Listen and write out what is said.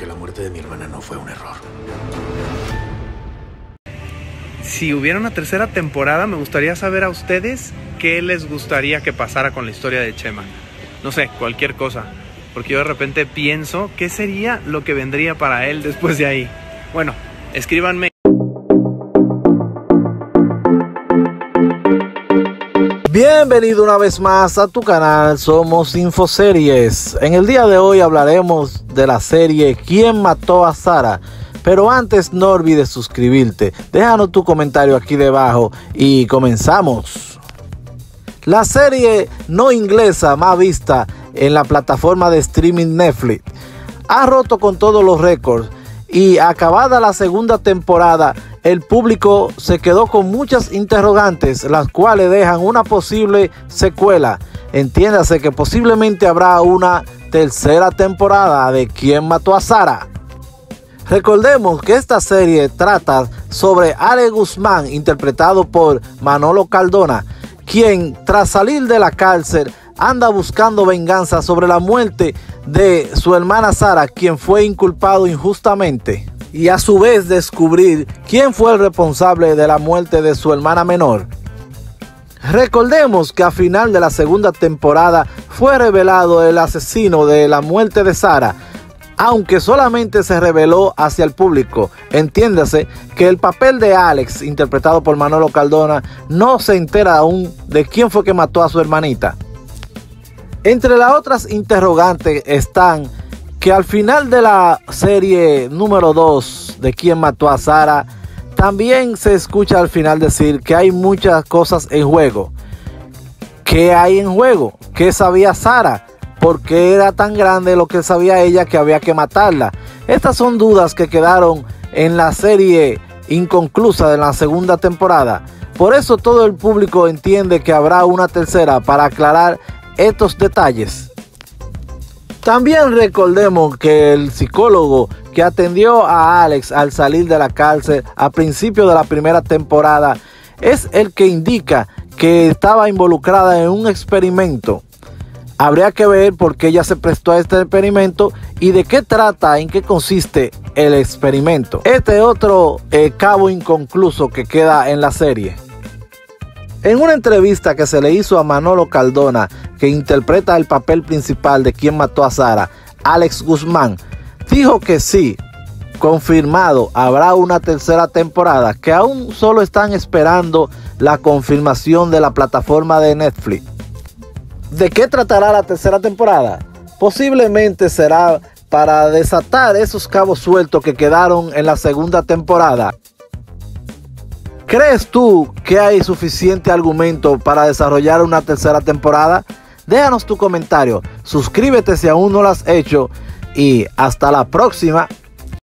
que la muerte de mi hermana no fue un error. Si hubiera una tercera temporada, me gustaría saber a ustedes qué les gustaría que pasara con la historia de Chema. No sé, cualquier cosa. Porque yo de repente pienso qué sería lo que vendría para él después de ahí. Bueno, escríbanme. Bienvenido una vez más a tu canal Somos Infoseries. En el día de hoy hablaremos de la serie ¿Quién mató a Sara? Pero antes no olvides suscribirte, déjanos tu comentario aquí debajo y comenzamos. La serie no inglesa más vista en la plataforma de streaming Netflix ha roto con todos los récords y acabada la segunda temporada el público se quedó con muchas interrogantes, las cuales dejan una posible secuela. Entiéndase que posiblemente habrá una tercera temporada de ¿Quién mató a Sara? Recordemos que esta serie trata sobre Ale Guzmán, interpretado por Manolo Cardona, quien tras salir de la cárcel anda buscando venganza sobre la muerte de su hermana Sara, quien fue inculpado injustamente, y a su vez descubrir quién fue el responsable de la muerte de su hermana menor. Recordemos que a final de la segunda temporada fue revelado el asesino de la muerte de Sara, aunque solamente se reveló hacia el público. Entiéndase que el papel de Alex, interpretado por Manolo Cardona, no se entera aún de quién fue que mató a su hermanita. Entre las otras interrogantes están que al final de la serie número 2 de quién mató a Sara, también se escucha al final decir que hay muchas cosas en juego. ¿Qué hay en juego? ¿Qué sabía Sara? por qué era tan grande lo que sabía ella que había que matarla. Estas son dudas que quedaron en la serie inconclusa de la segunda temporada. Por eso todo el público entiende que habrá una tercera para aclarar estos detalles. También recordemos que el psicólogo que atendió a Alex al salir de la cárcel a principio de la primera temporada es el que indica que estaba involucrada en un experimento Habría que ver por qué ella se prestó a este experimento y de qué trata, en qué consiste el experimento. Este otro eh, cabo inconcluso que queda en la serie. En una entrevista que se le hizo a Manolo Caldona, que interpreta el papel principal de quien mató a Sara, Alex Guzmán, dijo que sí, confirmado, habrá una tercera temporada, que aún solo están esperando la confirmación de la plataforma de Netflix. ¿De qué tratará la tercera temporada? Posiblemente será para desatar esos cabos sueltos que quedaron en la segunda temporada. ¿Crees tú que hay suficiente argumento para desarrollar una tercera temporada? Déjanos tu comentario, suscríbete si aún no lo has hecho y hasta la próxima.